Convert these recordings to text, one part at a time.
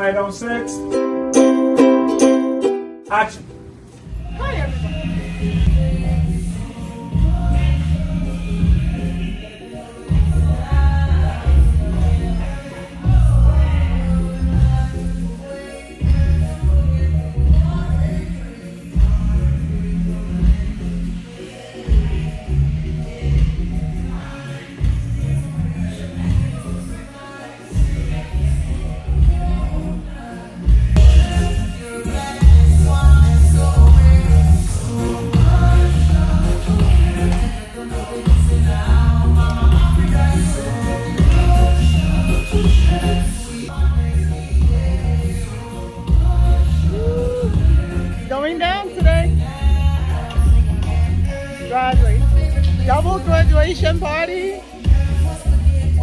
Flight 06. Action.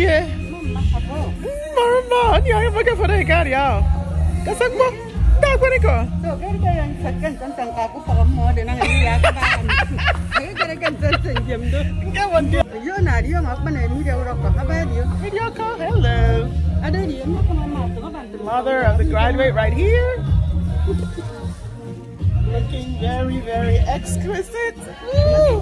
Ndiye. Mama, ndiye angefaka foto ya gari yao. Kasa kwa ndakwa niko. So gari ya ngisakan tanta ngakufaka mode nanga yaka bani. Gari ya ngisakan njemdo. Ngawa ndiye. Yo na ndiye ngakubana ndiye uroko. Habari ndiye. Video call. Hello. Mama. Mother of the graduate right here. Looking very, very exquisite. Woo!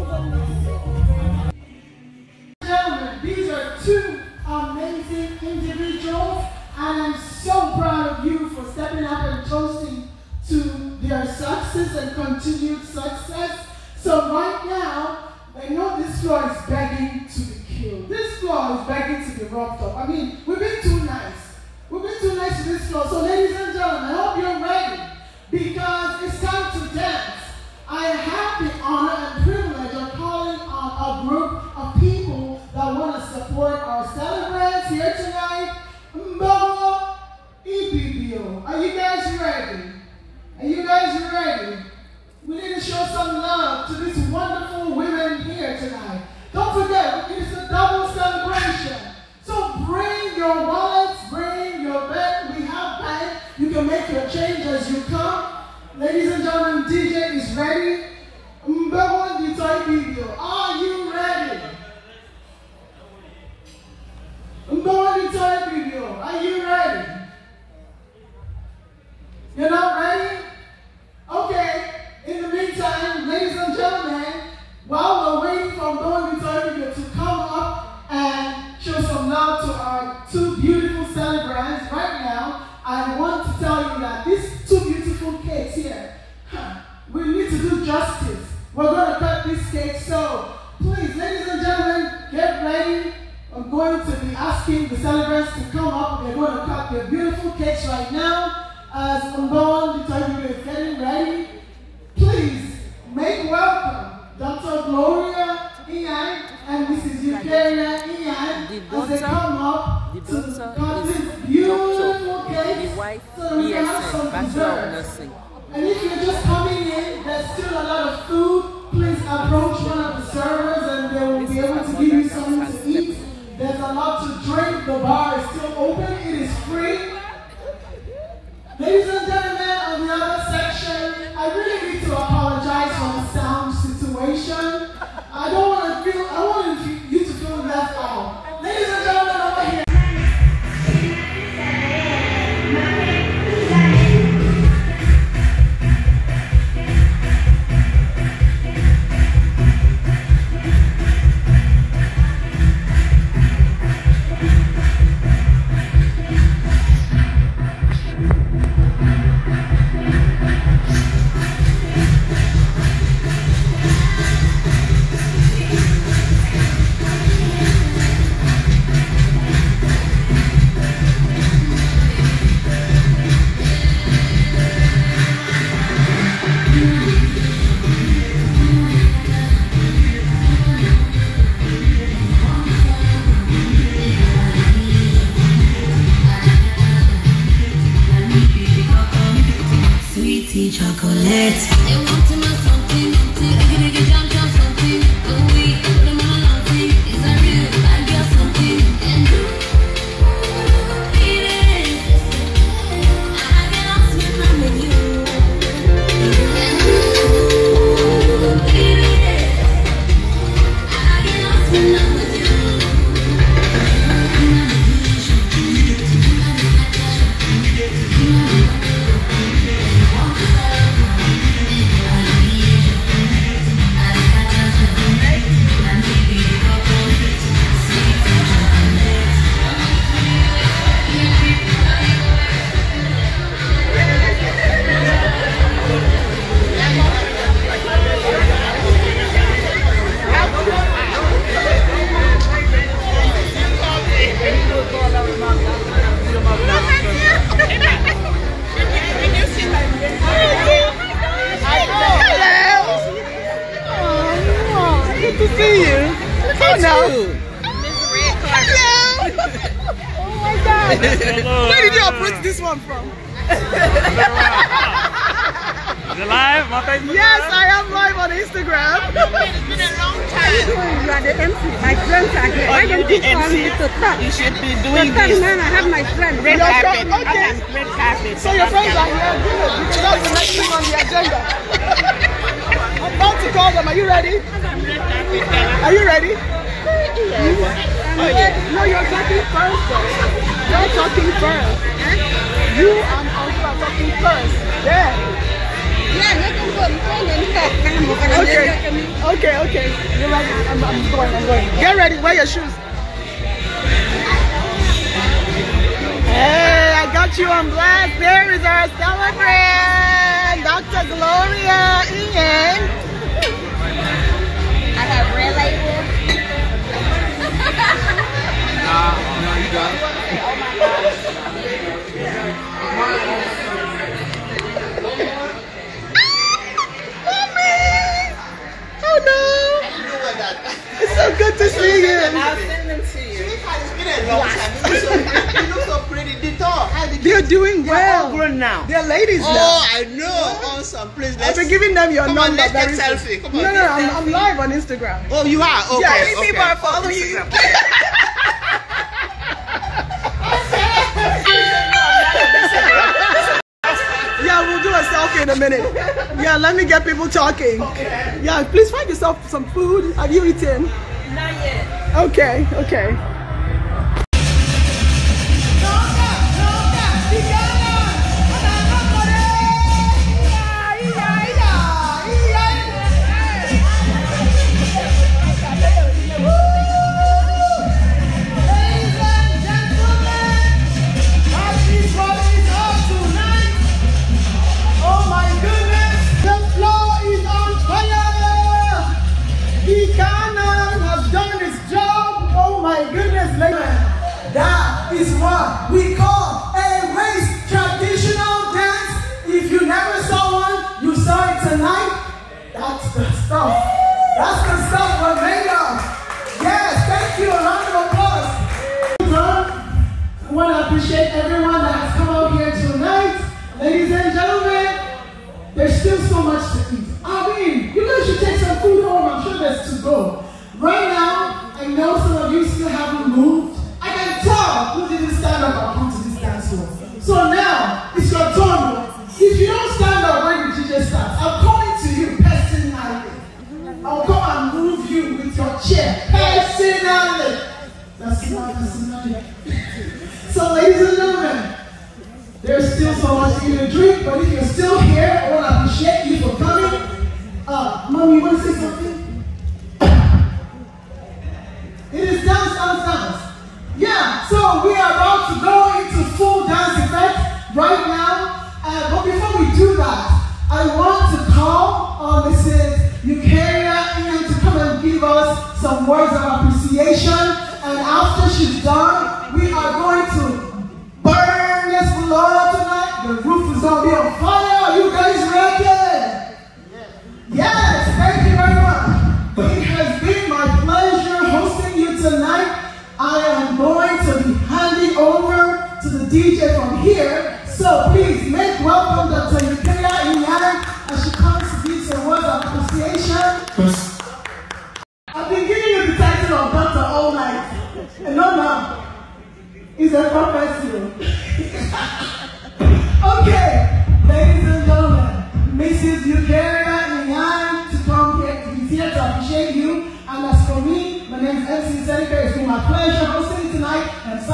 and continued success. So right now, I know this floor is begging to be killed. This floor is begging to be robbed. I mean, Ladies and gentlemen, DJ is ready. Mbebo Ditoy Bibio, are you ready? Mbebo Ditoy Bibio, are you ready? You're not ready? five BSN, Bachelor of Nursing. And if you're just coming in, there's still a lot of food to see you. Look at you. Hello. Oh my God. Hello. Where did you approach this one from? Is it live? My Facebook Yes, live? I am live on Instagram. It's been a long time. You are the MC. My friends are here. Why don't you call me to talk? You should be To doing talk, this. man, I have my friend. Red Your carpet. friend- okay. Red carpet. So your friends are here. Good. Because that's the next thing on the agenda. I'm about to call them. Are you ready? Are you ready? Yes. Oh, yeah. No, you're talking first. though. You're talking first. You and Uncle are talking first. Yeah. Yeah, you can go and call and talk. Okay. let you come in. Okay, okay. You're ready. I'm, I'm going, I'm going. Get ready. Wear your shoes. Hey, I got you on blast. There is our celebrant, Dr. Gloria good to see you. I'll send them to you. It's been a long time. You look so, you look so pretty. Dito, how? They're doing They're all well. grown now. They're ladies Oh, now. I know. Awesome. Please, I've let's. been giving them your Come on, number let's take very selfie. Come on, no, no, take I'm, I'm live on Instagram. Oh, you are. Okay. Yeah, okay. people are following you. Yeah, we'll do a selfie in a minute. Yeah, let me get people talking. Yeah, please find yourself some food. Have you eaten? Not yet. Okay, okay. Is what we call a race traditional dance. If you never saw one, you saw it tonight. That's the stuff. That's the stuff we're made of. Yes, thank you. A round of applause. I want to appreciate everyone So, ladies and gentlemen, there's still so much to eat and drink, but if you're still here, I want to appreciate you for coming. Uh, mommy, you want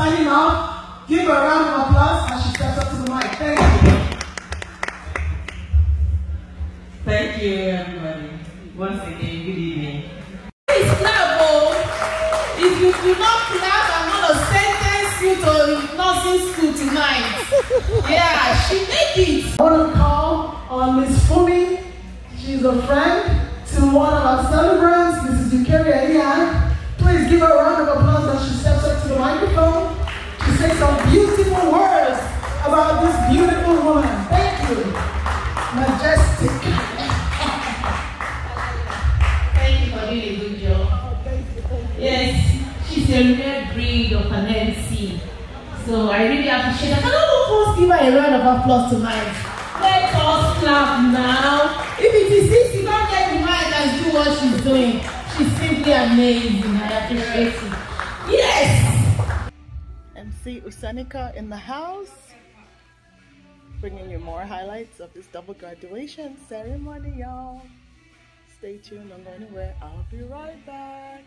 signing off. Give her a round of applause as she steps up to the mic. Thank you. Thank you, everybody. Once again, good evening. Please clap, oh. If you do not clap, I'm gonna sentence you to nursing school tonight. Yeah, she make it. I want to call on Miss Fumi. She's a friend to one of our celebrants, Mrs. Eukaria Ian. Please give her a round of applause as she steps up to the microphone some beautiful words about this beautiful woman. Thank you. Majestic. Thank you for doing a good job. Yes, she's a rare breed of an MC. So I really appreciate that. Can all of us give her a round of applause tonight? Let us clap now. If it is this, you don't get the mic and do what she's doing. She's simply amazing. I appreciate it. Yes! Usenika in the house, bringing you more highlights of this double graduation ceremony, y'all. Stay tuned, don't go anywhere. I'll be right back.